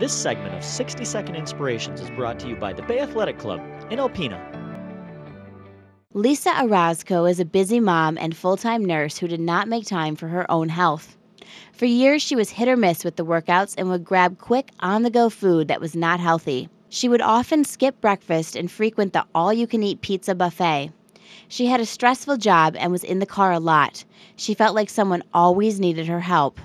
This segment of 60 Second Inspirations is brought to you by the Bay Athletic Club in Alpena. Lisa Orozco is a busy mom and full time nurse who did not make time for her own health. For years, she was hit or miss with the workouts and would grab quick, on the go food that was not healthy. She would often skip breakfast and frequent the all you can eat pizza buffet. She had a stressful job and was in the car a lot. She felt like someone always needed her help.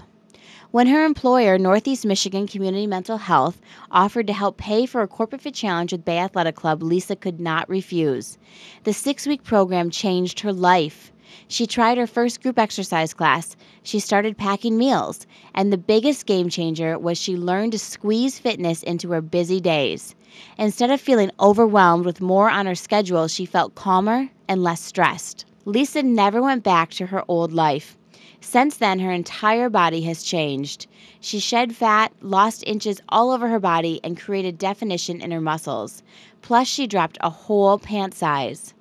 When her employer, Northeast Michigan Community Mental Health, offered to help pay for a Corporate Fit Challenge with Bay Athletic Club, Lisa could not refuse. The six week program changed her life. She tried her first group exercise class. She started packing meals. And the biggest game changer was she learned to squeeze fitness into her busy days. Instead of feeling overwhelmed with more on her schedule, she felt calmer and less stressed. Lisa never went back to her old life. Since then, her entire body has changed. She shed fat, lost inches all over her body, and created definition in her muscles. Plus, she dropped a whole pant size.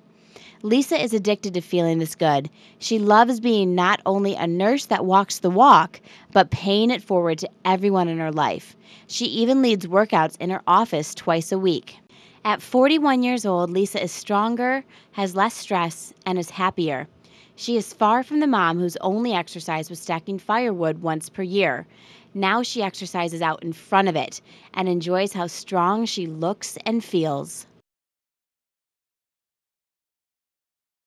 Lisa is addicted to feeling this good. She loves being not only a nurse that walks the walk, but paying it forward to everyone in her life. She even leads workouts in her office twice a week. At 41 years old, Lisa is stronger, has less stress, and is happier. She is far from the mom whose only exercise was stacking firewood once per year. Now she exercises out in front of it and enjoys how strong she looks and feels.